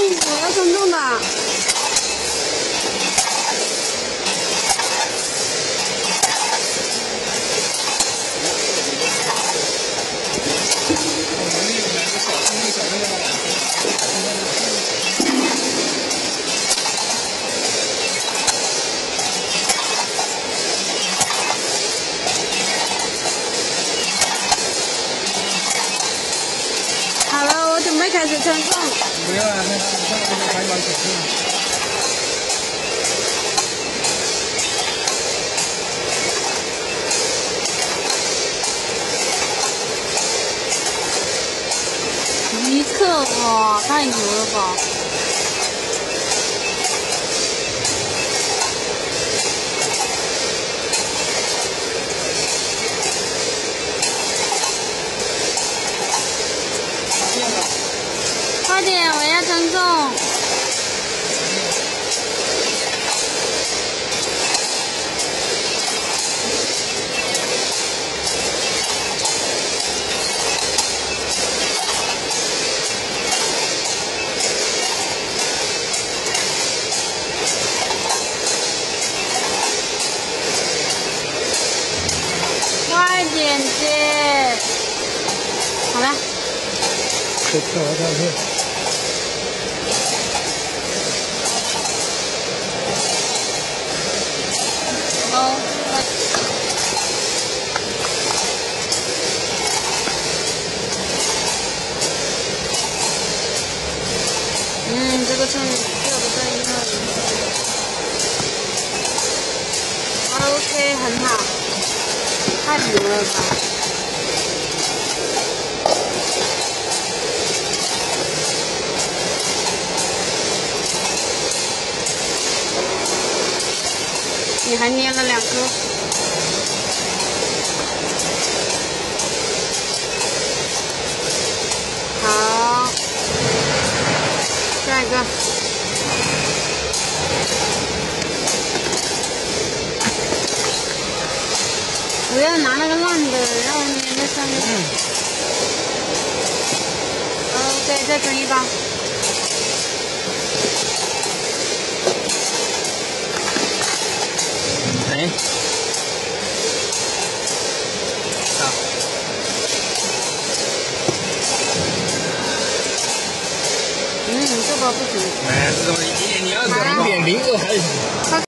称重，我要称重的。好了，我准备开始称重。不要啊，那那那个还蛮小心啊。一克哇，太牛了吧！快点接。好了。这跳完照片。哦。嗯，这个称这个对应了。OK，很好，太牛了吧！你还捏了两个。好，下一个。不要拿那个烂的，然后粘在上面。OK，再蒸一包。哎。好。嗯，这包不行。哎，这种你你要零点零二还行。